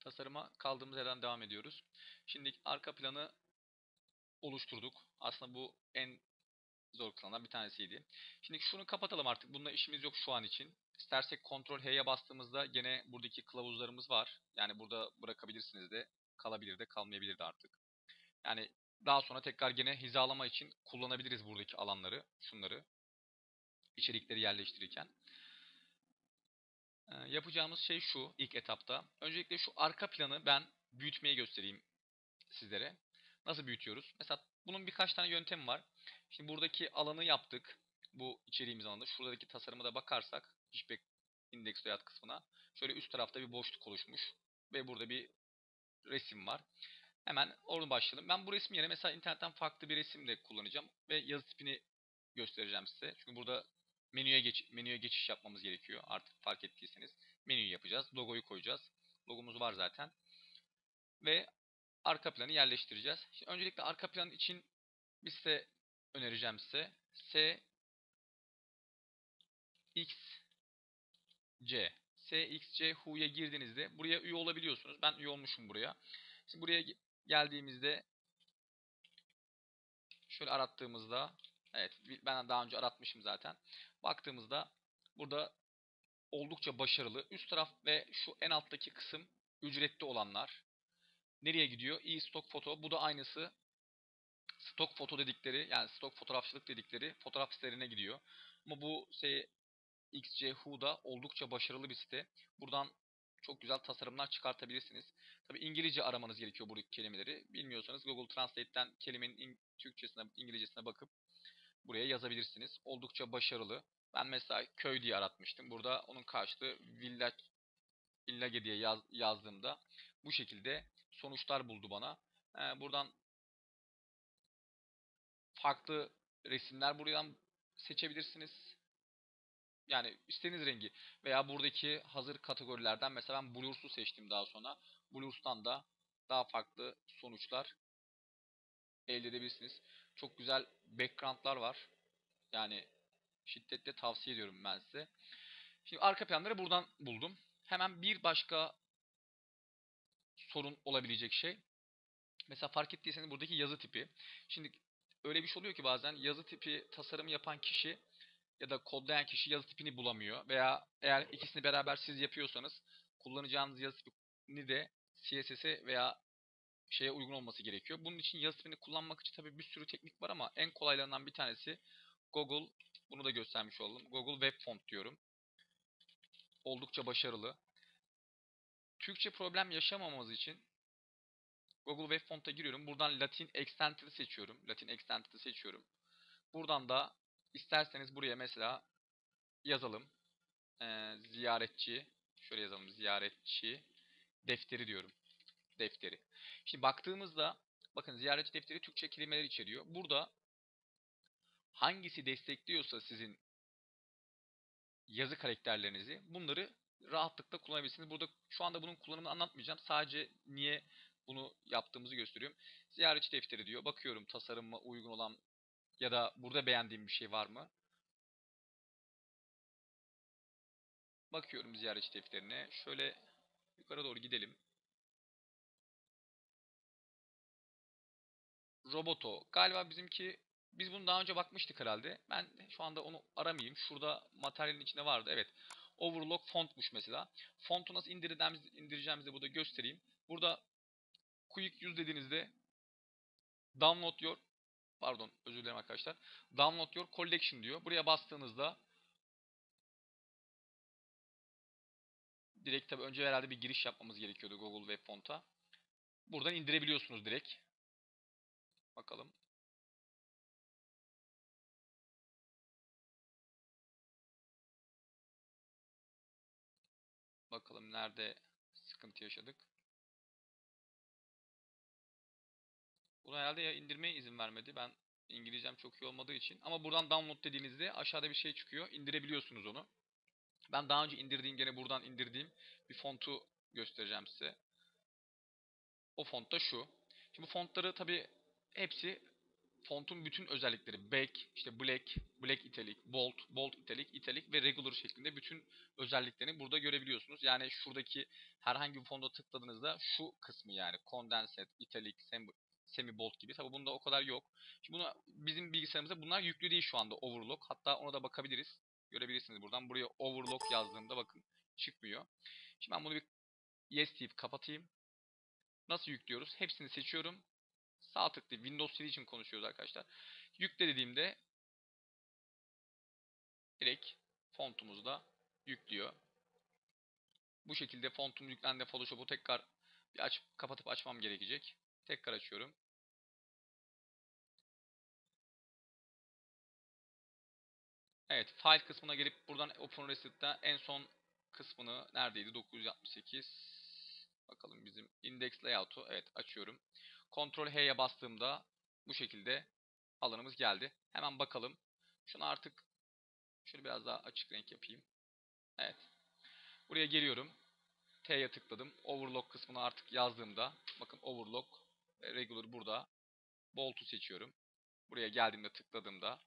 Tasarıma kaldığımız yerden devam ediyoruz. Şimdi arka planı oluşturduk. Aslında bu en zor kısımlardan bir tanesiydi. Şimdi şunu kapatalım artık. Bununla işimiz yok şu an için. İstersek Ctrl H'ye bastığımızda gene buradaki kılavuzlarımız var. Yani burada bırakabilirsiniz de kalabilir de kalmayabilir de artık. Yani daha sonra tekrar gene hizalama için kullanabiliriz buradaki alanları, şunları. içerikleri yerleştirirken. Yapacağımız şey şu ilk etapta. Öncelikle şu arka planı ben büyütmeyi göstereyim sizlere. Nasıl büyütüyoruz? Mesela bunun birkaç tane yöntemi var. Şimdi buradaki alanı yaptık. Bu içeriğimiz alanında. Şuradaki tasarıma da bakarsak JPEG index layout kısmına şöyle üst tarafta bir boşluk oluşmuş. Ve burada bir resim var. Hemen onu başlayalım. Ben bu resmi yerine mesela internetten farklı bir resim de kullanacağım. Ve yazı tipini göstereceğim size. Çünkü burada menüye, geç, menüye geçiş yapmamız gerekiyor. Artık fark ettiyseniz. Menüyü yapacağız. Logoyu koyacağız. Logomuz var zaten. Ve arka planı yerleştireceğiz. Şimdi öncelikle arka plan için bir site önereceğim size. S X C SXC Who'ya girdiğinizde buraya üye olabiliyorsunuz. Ben üye olmuşum buraya. Şimdi buraya geldiğimizde şöyle arattığımızda evet ben daha önce aratmışım zaten. Baktığımızda burada oldukça başarılı. Üst taraf ve şu en alttaki kısım ücretli olanlar. Nereye gidiyor? E-stock foto. Bu da aynısı. Stok foto dedikleri yani stok fotoğrafçılık dedikleri fotoğraf sitelerine gidiyor. Ama bu şey XC Who'da oldukça başarılı bir site. Buradan çok güzel tasarımlar çıkartabilirsiniz. Tabi İngilizce aramanız gerekiyor bu kelimeleri. Bilmiyorsanız Google Translate'ten kelimenin Türkçesine, İngilizcesine bakıp buraya yazabilirsiniz. Oldukça başarılı. Ben mesela köy diye aratmıştım. Burada onun karşılığı villa, village diye yaz, yazdığımda bu şekilde sonuçlar buldu bana. Ee, buradan farklı resimler buradan seçebilirsiniz. Yani istediğiniz rengi veya buradaki hazır kategorilerden mesela ben Blurs'u seçtim daha sonra. Blurs'tan da daha farklı sonuçlar elde edebilirsiniz. Çok güzel background'lar var. Yani şiddetle tavsiye ediyorum ben size. Şimdi arka planları buradan buldum. Hemen bir başka sorun olabilecek şey. Mesela fark ettiyseniz buradaki yazı tipi. Şimdi öyle bir şey oluyor ki bazen yazı tipi tasarımı yapan kişi ya da kodlayan kişi yazı tipini bulamıyor. Veya eğer ikisini beraber siz yapıyorsanız kullanacağınız yazı tipini de CSS'e veya şeye uygun olması gerekiyor. Bunun için yazı kullanmak için tabii bir sürü teknik var ama en kolaylarından bir tanesi Google. Bunu da göstermiş oldum. Google Web Font diyorum. Oldukça başarılı. Türkçe problem yaşamamamız için Google Web Font'a giriyorum. Buradan Latin Extended'ı seçiyorum. Latin Extended'ı seçiyorum. Buradan da isterseniz buraya mesela yazalım. Ee, ziyaretçi. Şöyle yazalım. Ziyaretçi defteri diyorum. Defteri. Şimdi baktığımızda bakın ziyaretçi defteri Türkçe kelimeler içeriyor. Burada hangisi destekliyorsa sizin yazı karakterlerinizi bunları rahatlıkla kullanabilirsiniz. Burada şu anda bunun kullanımını anlatmayacağım. Sadece niye bunu yaptığımızı gösteriyorum. Ziyaretçi defteri diyor. Bakıyorum tasarıma uygun olan ya da burada beğendiğim bir şey var mı? Bakıyorum ziyaretçi defterine. Şöyle yukarı doğru gidelim. Roboto. Galiba bizimki biz bunu daha önce bakmıştık herhalde. Ben şu anda onu aramayayım. Şurada materyalin içinde vardı. Evet. Overlock fontmuş mesela. Fontu nasıl indireceğimizi, indireceğimizi burada göstereyim. Burada quick use dediğinizde download your pardon özür dilerim arkadaşlar. Download your collection diyor. Buraya bastığınızda direkt tabi önce herhalde bir giriş yapmamız gerekiyordu Google Web Font'a. Buradan indirebiliyorsunuz direkt. Bakalım. Bakalım nerede sıkıntı yaşadık. Bunu herhalde ya indirmeye izin vermedi. Ben İngilizcem çok iyi olmadığı için. Ama buradan download dediğinizde aşağıda bir şey çıkıyor. İndirebiliyorsunuz onu. Ben daha önce indirdiğim gene buradan indirdiğim bir fontu göstereceğim size. O font da şu. Şimdi fontları tabi hepsi fontun bütün özellikleri back, işte black, black italic, bold, bold italic, italic ve regular şeklinde bütün özelliklerini burada görebiliyorsunuz. Yani şuradaki herhangi bir fonda tıkladığınızda şu kısmı yani condensed, italic, semi, bold gibi. Tabi bunda o kadar yok. Şimdi bunu bizim bilgisayarımızda bunlar yüklü değil şu anda overlock. Hatta ona da bakabiliriz. Görebilirsiniz buradan. Buraya overlock yazdığımda bakın çıkmıyor. Şimdi ben bunu bir yes deyip kapatayım. Nasıl yüklüyoruz? Hepsini seçiyorum. Sağ tıklı Windows CD için konuşuyoruz arkadaşlar. Yükle dediğimde direkt fontumuzu da yüklüyor. Bu şekilde fontum yüklendi. Photoshop'u tekrar bir aç kapatıp açmam gerekecek. Tekrar açıyorum. Evet, file kısmına gelip buradan Open Reset'te en son kısmını neredeydi? 968. Bakalım bizim index layout'u. Evet, açıyorum. Ctrl H'ye bastığımda bu şekilde alanımız geldi. Hemen bakalım. Şunu artık şöyle biraz daha açık renk yapayım. Evet. Buraya geliyorum. T'ye tıkladım. Overlock kısmını artık yazdığımda bakın overlock ve regular burada. Bold'u seçiyorum. Buraya geldiğimde tıkladığımda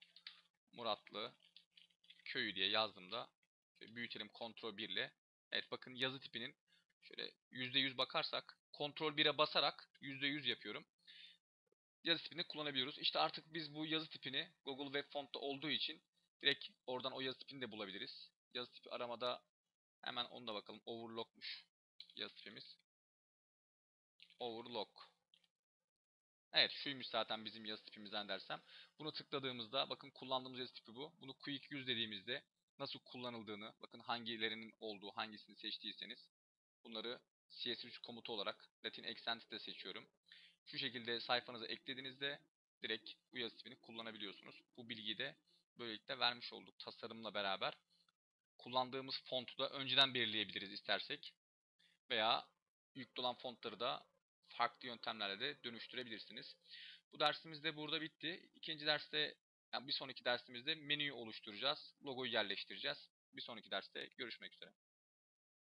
Muratlı köyü diye yazdığımda şöyle büyütelim Ctrl 1 ile. Evet bakın yazı tipinin şöyle %100 bakarsak Ctrl 1'e basarak %100 yapıyorum. Yazı tipini kullanabiliyoruz. İşte artık biz bu yazı tipini Google Web Font'ta olduğu için direkt oradan o yazı tipini de bulabiliriz. Yazı tipi aramada hemen onu da bakalım. Overlock'muş yazı tipimiz. Overlock. Evet şuymuş zaten bizim yazı tipimizden dersem. Bunu tıkladığımızda bakın kullandığımız yazı tipi bu. Bunu Quick 100 dediğimizde nasıl kullanıldığını bakın hangilerinin olduğu hangisini seçtiyseniz bunları CS3 komutu olarak Latin Accent'de seçiyorum. Şu şekilde sayfanıza eklediğinizde direkt tipini kullanabiliyorsunuz. Bu bilgiyi de böylelikle vermiş olduk tasarımla beraber. Kullandığımız fontu da önceden belirleyebiliriz istersek. Veya yüklü olan fontları da farklı yöntemlerle de dönüştürebilirsiniz. Bu dersimiz de burada bitti. İkinci derste, yani bir sonraki dersimizde menüyü oluşturacağız. Logoyu yerleştireceğiz. Bir sonraki derste görüşmek üzere.